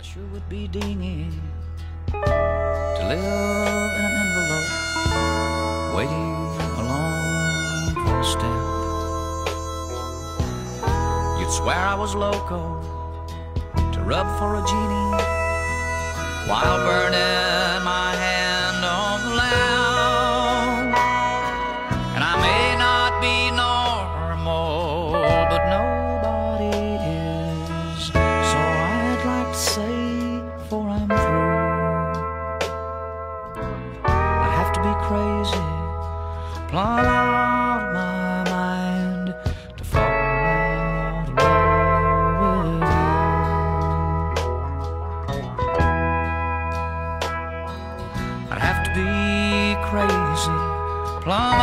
I sure would be dingy to live in an envelope, waiting alone for a step. You'd swear I was loco to rub for a genie while burning say for I'm through, I'd have to be crazy, plumb out my mind to fall out of love with you. I'd have to be crazy, plumb